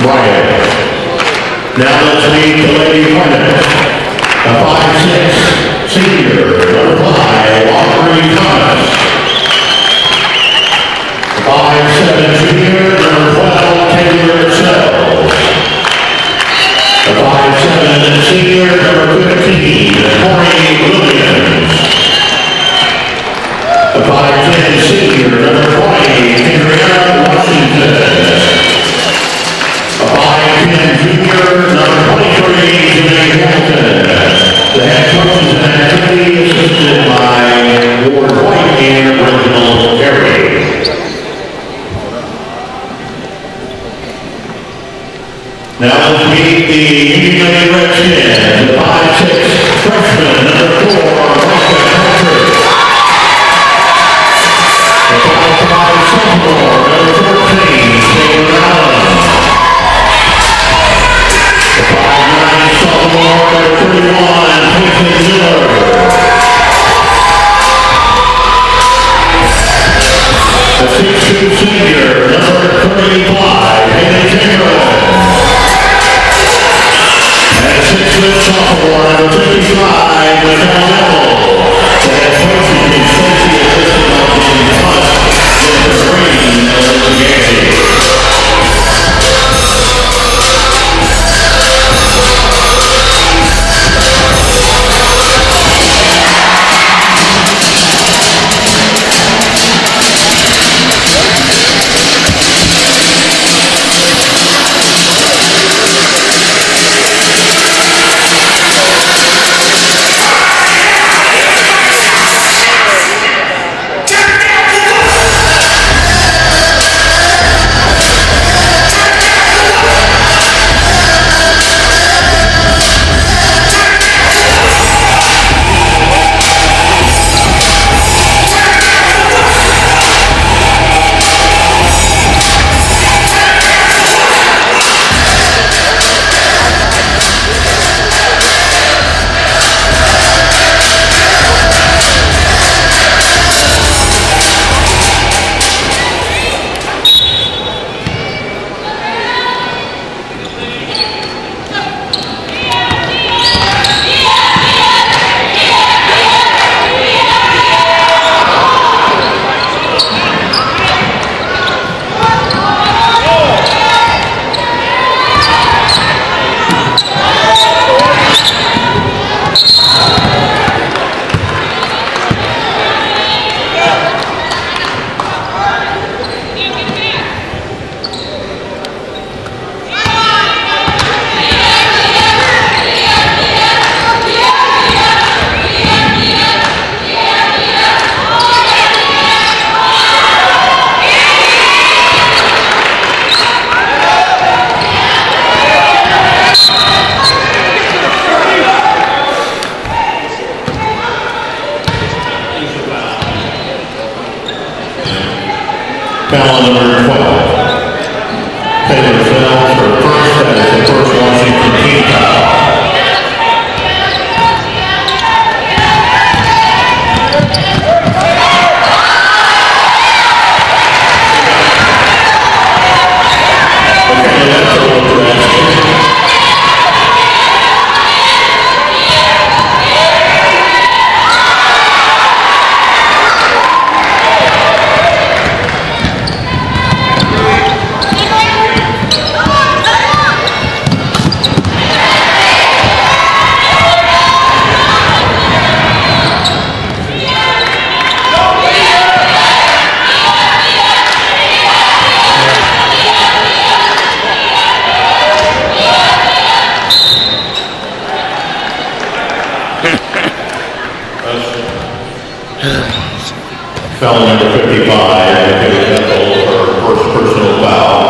Bryant. Now let's meet the Lady Hornet, a 5'6 senior, number 5, Aubrey Thomas. 5'7 junior, number 12, Taylor Sell. A 5'7 senior, number 15, Corey Oliver Fellow number 55, McKinney Bethel, for first personal foul.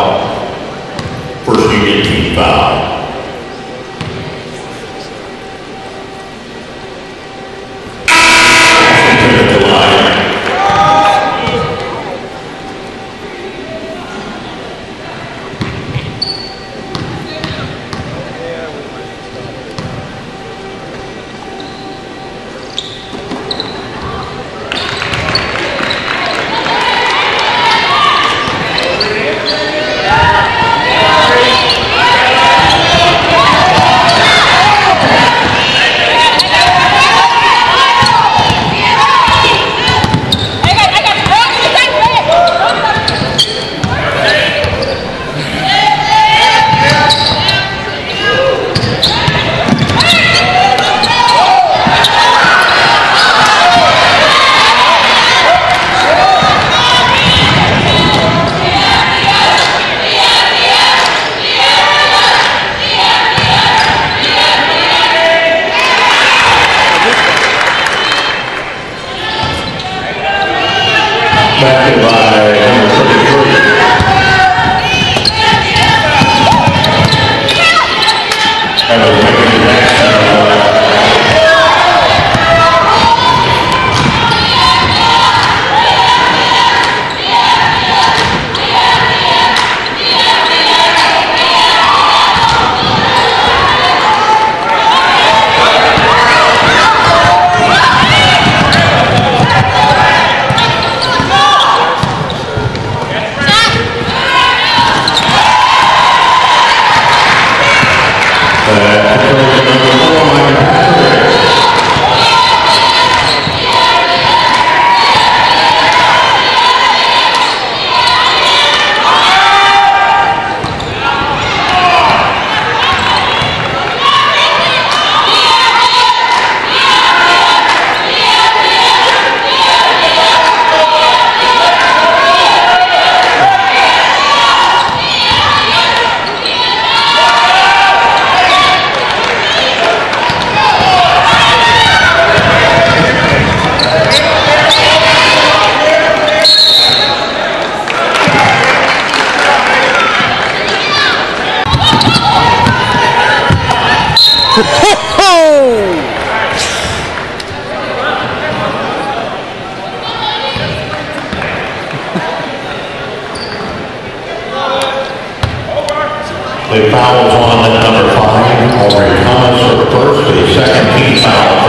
The foul's on at number five, Aubrey Thomas for first, the second team foul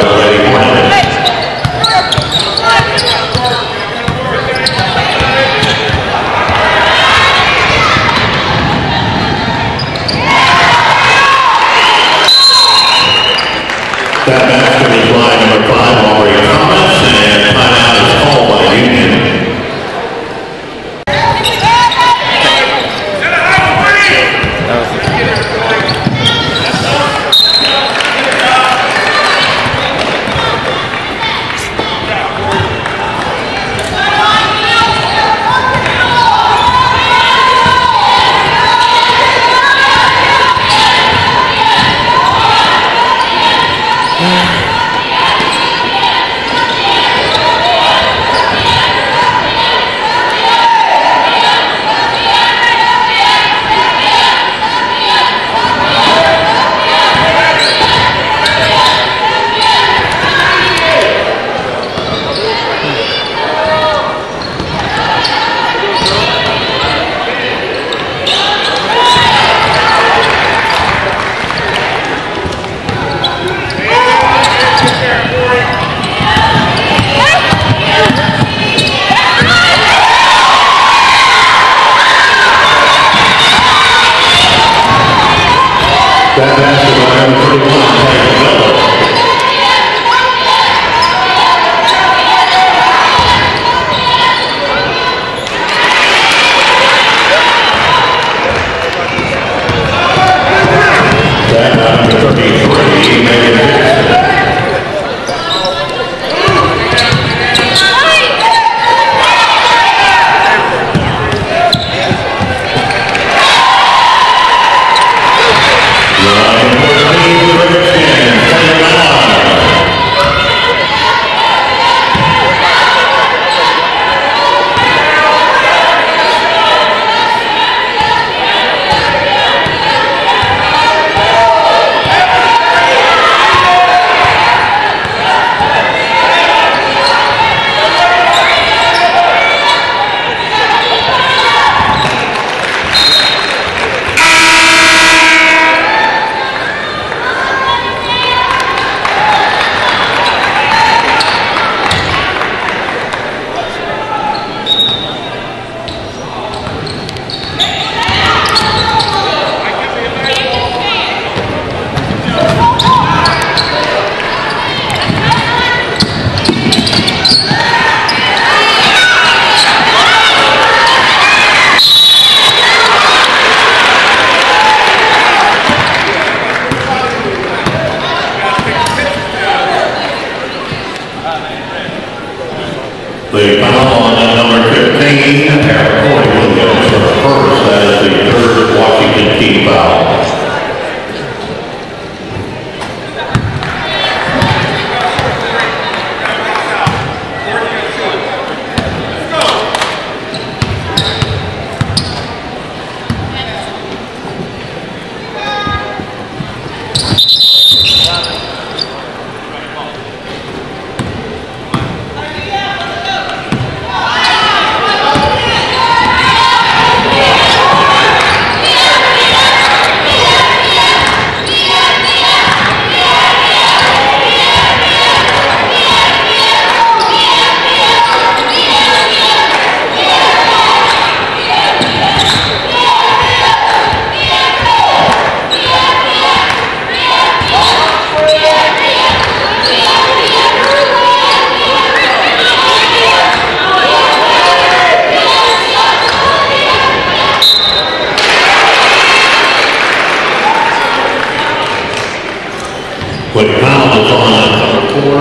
Foul is on at number four.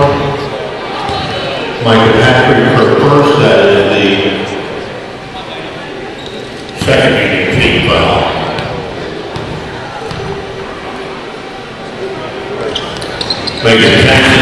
Micah Patrick for first, that is the second meeting team foul. Megan Jackson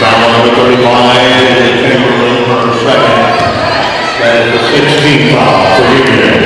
Down with thirty-five, line, and Chamberlain for a second. That is the 16th foul for Union.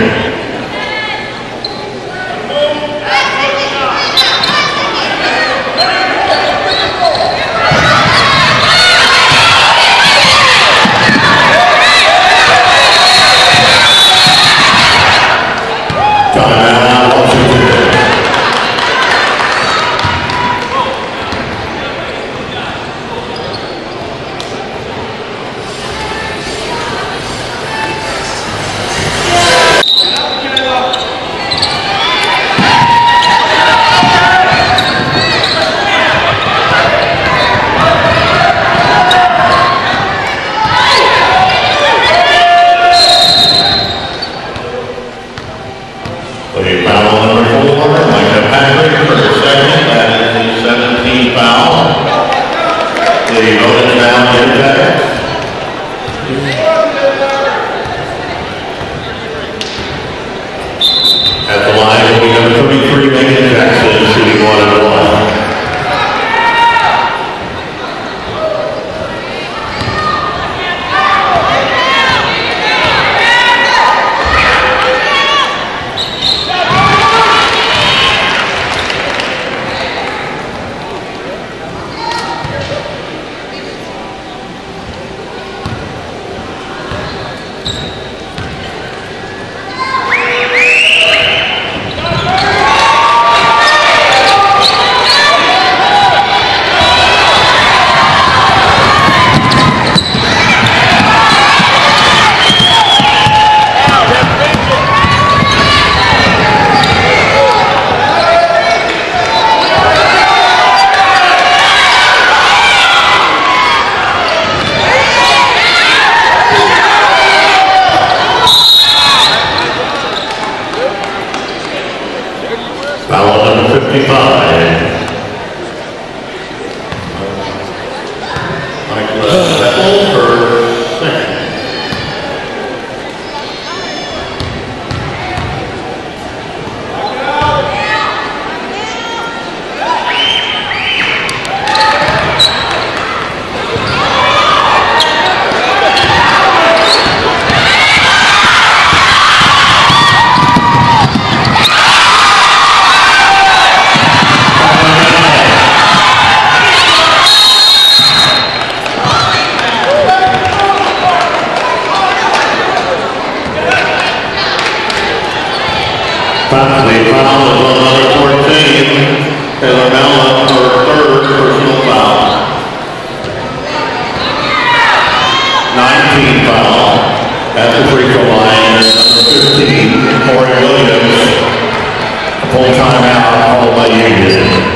Foxley foul is on for third 19 foul at the free throw line. 15, Corey Williams. Full timeout by Union.